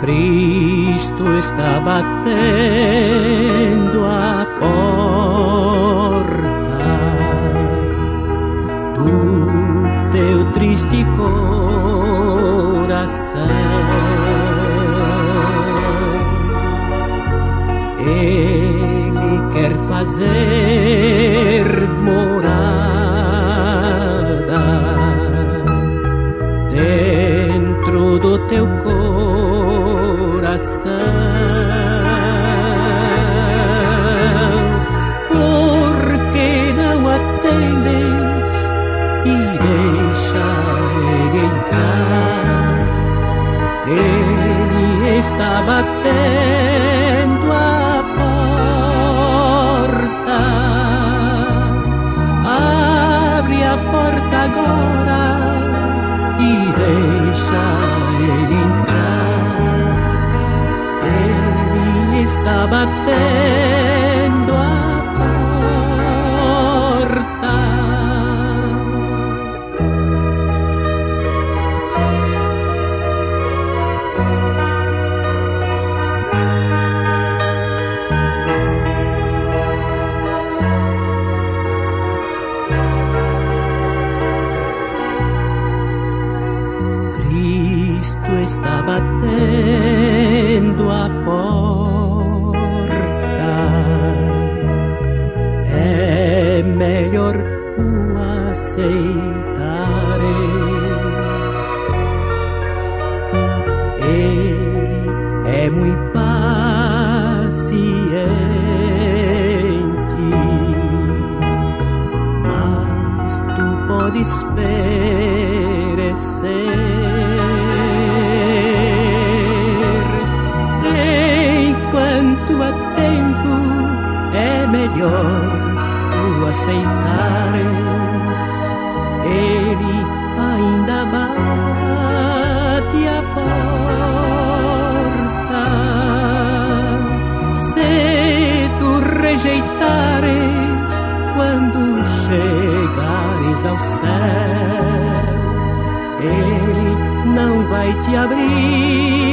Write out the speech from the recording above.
Cristo está batendo a porta do teu triste coração. Ele quer fazer morada dentro do teu coração. Porque não atendes e deixa ele entrar. Ele está batendo batendo a porta. Cristo está batendo a porta. Aceitar. Ele é muito paciente, mas tu podes perecer. Enquanto há tempo, é melhor tu aceitares. Bate a porta. Se tu rejeitares quando chegares ao céu, ele não vai te abrir